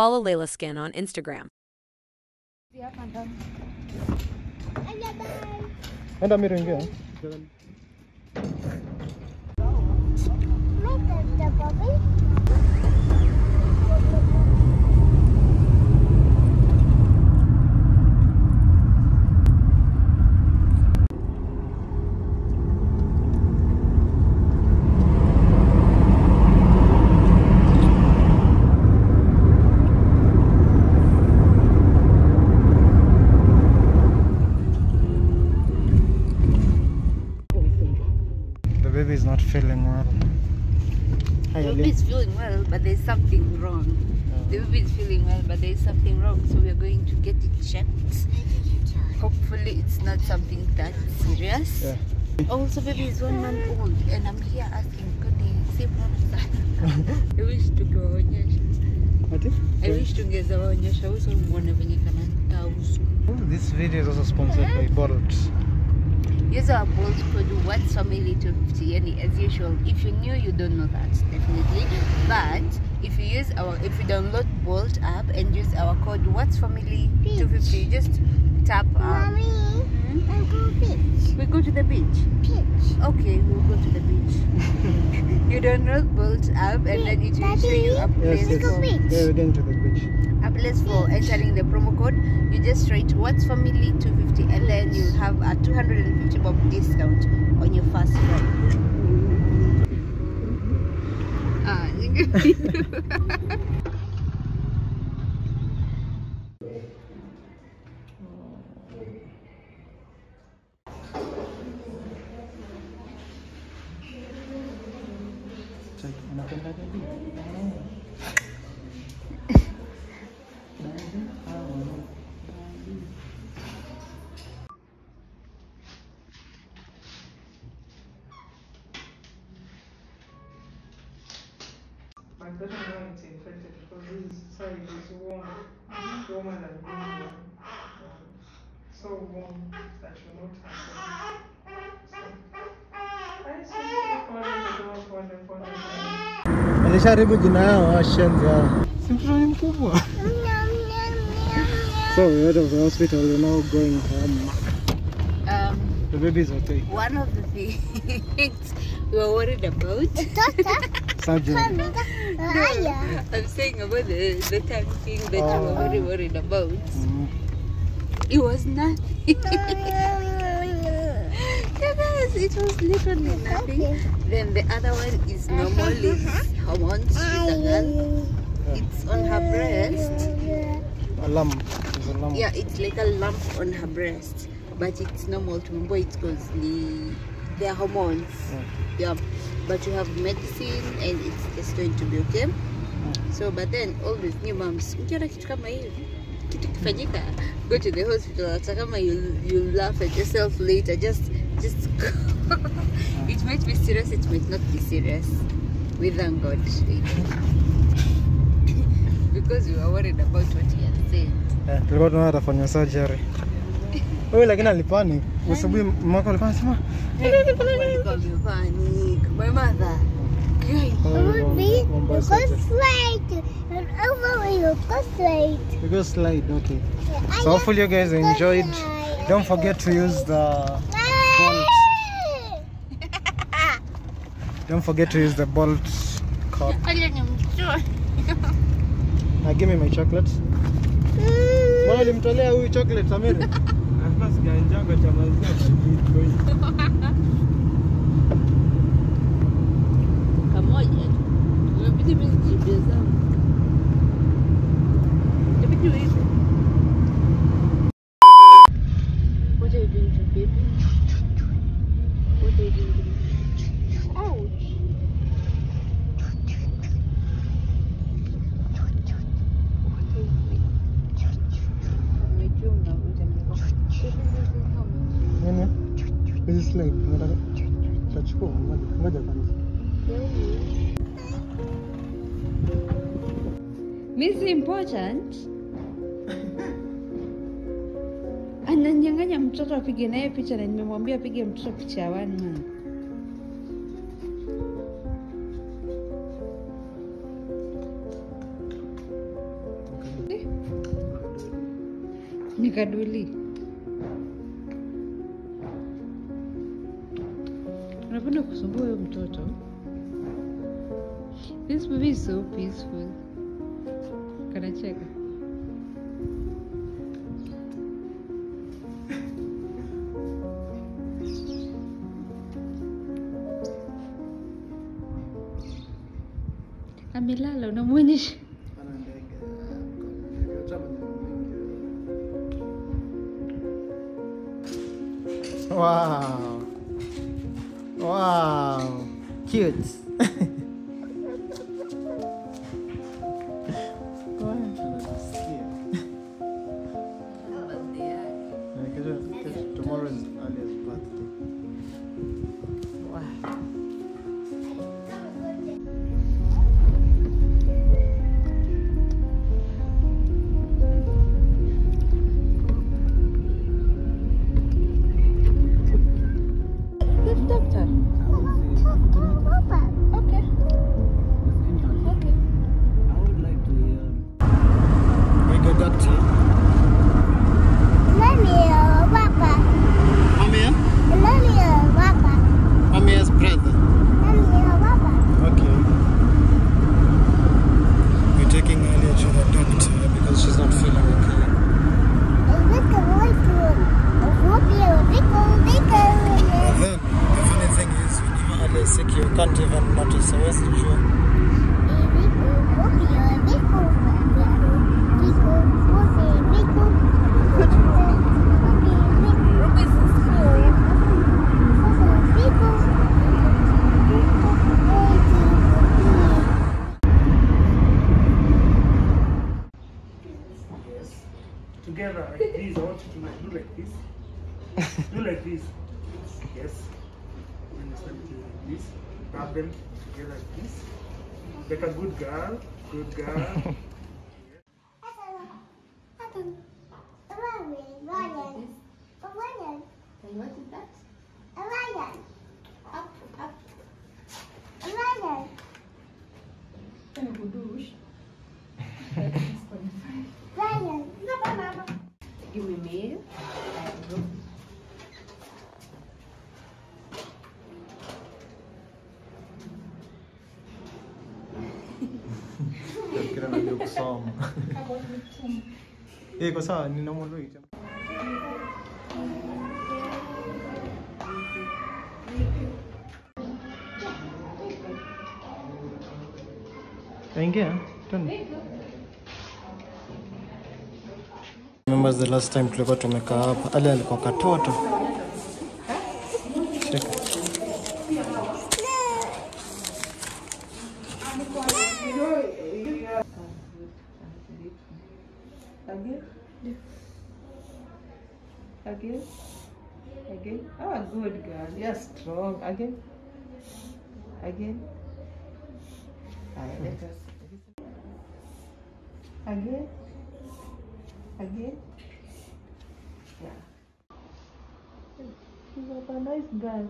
Follow Layla Skin on Instagram. Enda Miro ingia. Eh? The baby is not feeling well. Hi, The baby is feeling well, but there's something wrong. The oh. baby is feeling well, but there's something wrong, so we're going to get it checked. Hopefully, it's not something that serious. Yeah. Oh, also, baby is one month old, and I'm here asking, could they save I wish to tungewaonyesha. Ati? I wish uso muone venye kanakaa uso. This video is also sponsored by Bolt. Use our Bolt code Watts Family 250 yani as usual. If you're new, you don't know that definitely. But if you use our if you download Bolt app and use our code Watts Family 250, you just tap um, we go to the beach. Beach. Okay, we'll go to the beach. you download Bolt app and then it will show you a place Yes, yes. for Yeah, we're going to the beach. A place for entering the promo code. You just write Watts Family 250 and then you'll have a 250 bob discount on your first ride. Ah, Check. Unapenda baby? But that one know it's infected because this side is warm, warmer than India. So warm that you not. Alisharibu jina yao washenzi. Si mtoto ni mkubwa. So we're out of the hospital, we're now going home. um, The baby is okay. one of the things we were worried about. I'm saying about the, the time thing that we were Oh. very worried about. Mm. It was nothing. Yes, it was literally nothing. Then the other one is normal, it's hormones, she's a girl. It's on her breast. A lump. It's a lump. Yeah, it's like a lump on her breast. But it's normal to remember it because the they're hormones. Yeah. But you have medicine and it's it's going to be okay. So but then all these new moms, ukiona kitu kama hiyo kitu kifanyika, go to the hospital. Hata kama you you laugh at yourself later, just just go. it might be serious, it might not be serious. We thank God. because we were worried about what he had said. Eh, tulikuwa tunaona atafanya surgery. Wewe lakini alipanic. Asubuhi mwaka alikuwa anasema mother. Guy. Mambo surgery. Because slide, okay. So hopefully you guys enjoyed. Don't forget to use the bolt. Don't forget to use the bolt cup. Now give me my chocolate. Mbona ulimtolea huyu chocolate Samiri? basiganja nga eu amayigoyi kamoja tunapita vijibia zangu itabidi uive Miss important? Ananyang'anya mtoto apige naye picha na nimemwambia apige mtoto picha ya one month. nikaduli. Unapenda kusumbua huyo mtoto? This movie is so peaceful ndege, nilivyoacha maneno. Wow. Wow. Cute. We go doctor. Mommy and Mommy as brother. Okay. We're taking Alia to the doctor because she's not feeling okay. But then, the funny thing is, whenever Alia is sick, you can't even notice. Always sure. together like this. I want you to like, do like this. Do like this. Yes. When you start doing like this, rub them together like this. Like a good girl. Good girl. And what is that? Up, up. Give me meal. Eh, iko sawa, nina Aingia, twende. Remember the last time tulikuwa tumekaa hapa. Ali alikuwa katoto. Again. Again. Again. Oh, good girl. You're strong. Again. Again. Alright, let us. Again. Again. Yeah. She's a nice girl.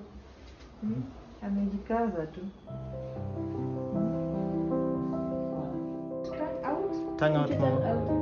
Hmm? Amejikaza tu. Tongue out. Tongue